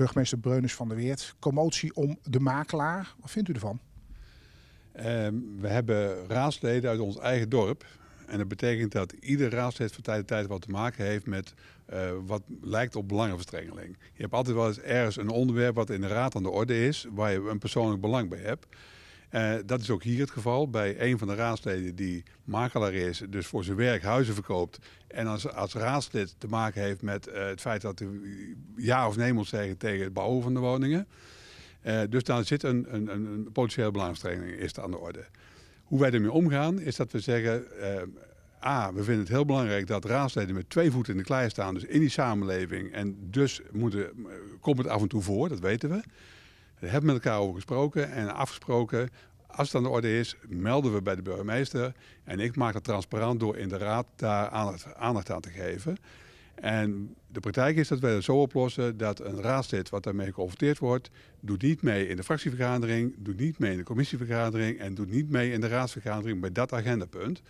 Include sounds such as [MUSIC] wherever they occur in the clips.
burgemeester Breunus van der Weert. Commotie om de makelaar. Wat vindt u ervan? Ehm, we hebben raadsleden uit ons eigen dorp. En dat betekent dat ieder raadslid van tijd tot tijd wat te maken heeft met uh, wat lijkt op belangenverstrengeling. Je hebt altijd wel eens ergens een onderwerp wat in de raad aan de orde is, waar je een persoonlijk belang bij hebt. Uh, dat is ook hier het geval bij een van de raadsleden die makelaar is, dus voor zijn werk huizen verkoopt. En als, als raadslid te maken heeft met uh, het feit dat hij ja of nee moet zeggen tegen het bouwen van de woningen. Uh, dus daar zit een, een, een potentiële belangstelling is aan de orde. Hoe wij ermee omgaan is dat we zeggen, A, we vinden het heel belangrijk dat raadsleden met twee voeten in de klei staan, dus in die samenleving. En dus komt het af en toe voor, dat weten we. We hebben met elkaar over gesproken en afgesproken. Als het aan de orde is, melden we bij de burgemeester. En ik maak dat transparant door in de raad daar aandacht, aandacht aan te geven. En de praktijk is dat wij het zo oplossen dat een raadslid wat daarmee geconfronteerd wordt, doet niet mee in de fractievergadering, doet niet mee in de commissievergadering en doet niet mee in de raadsvergadering bij dat agendapunt.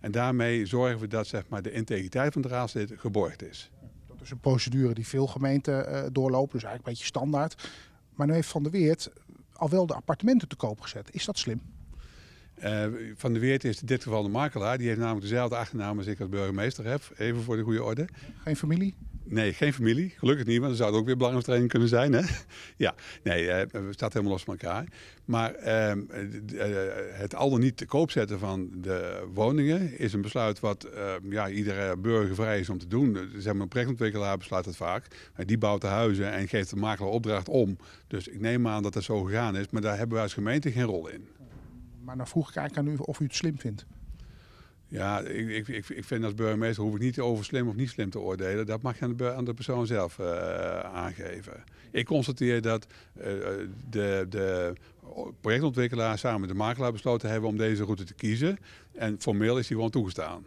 En daarmee zorgen we dat zeg maar, de integriteit van de raadslid geborgd is. Dat is een procedure die veel gemeenten uh, doorlopen, dus eigenlijk een beetje standaard. Maar nu heeft Van der Weert al wel de appartementen te koop gezet. Is dat slim? Uh, van der Weert is in dit geval de makelaar. Die heeft namelijk dezelfde achternaam als ik als burgemeester heb. Even voor de goede orde. Geen familie? Nee, geen familie. Gelukkig niet, want dan zou ook weer belangenverstrengeling kunnen zijn. Hè? [LAUGHS] ja, nee, uh, we staan helemaal los van elkaar. Maar uh, het al dan niet te koop zetten van de woningen is een besluit wat ehm, ja, iedere burger vrij is om te doen. Zeg maar, een projectontwikkelaar besluit het vaak. die bouwt de huizen en geeft de makelaar opdracht om. Dus ik neem aan dat dat zo gegaan is, maar daar hebben wij als gemeente geen rol in. Maar dan vroeg ik eigenlijk aan u of u het slim vindt. Ja, ik, ik, ik vind als burgemeester hoef ik niet over slim of niet slim te oordelen. Dat mag je aan de, aan de persoon zelf uh, aangeven. Ik constateer dat uh, de, de projectontwikkelaar samen met de makelaar besloten hebben om deze route te kiezen. En formeel is die gewoon toegestaan.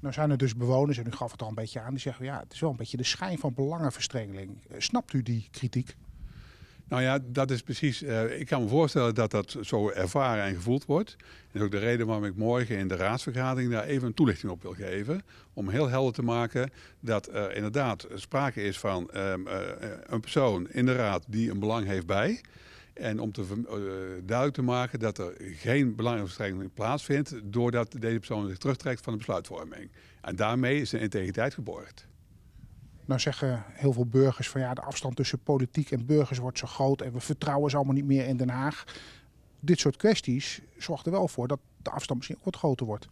Nou zijn er dus bewoners, en u gaf het al een beetje aan, die zeggen ja, het is wel een beetje de schijn van belangenverstrengeling. Snapt u die kritiek? Nou ja, dat is precies. Uh, ik kan me voorstellen dat dat zo ervaren en gevoeld wordt. Dat is ook de reden waarom ik morgen in de raadsvergadering daar even een toelichting op wil geven. Om heel helder te maken dat er inderdaad sprake is van uh, uh, een persoon in de raad die een belang heeft bij. En om te uh, duidelijk te maken dat er geen belangrijke plaatsvindt doordat deze persoon zich terugtrekt van de besluitvorming. En daarmee is de integriteit geborgd. Nou zeggen heel veel burgers van ja, de afstand tussen politiek en burgers wordt zo groot en we vertrouwen ze allemaal niet meer in Den Haag. Dit soort kwesties zorgt er wel voor dat de afstand misschien ook wat groter wordt.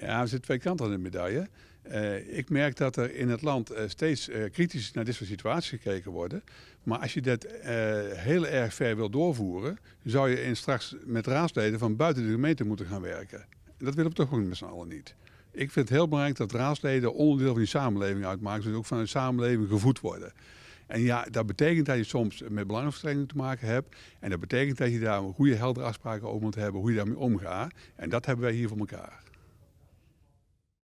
Ja, er zitten twee kanten aan de medaille. Uh, ik merk dat er in het land uh, steeds uh, kritisch naar dit soort situaties gekeken worden. Maar als je dat heel erg ver wil doorvoeren, zou je in straks met raadsleden van buiten de gemeente moeten gaan werken. En dat willen we toch gewoon met z'n allen niet. Ik vind het heel belangrijk dat raadsleden onderdeel van die samenleving uitmaken, zodat ook van de samenleving gevoed worden. En ja, dat betekent dat je soms met belangenverstrengeling te maken hebt. En dat betekent dat je daar goede, heldere afspraken over moet hebben, hoe je daarmee omgaat. En dat hebben wij hier voor elkaar.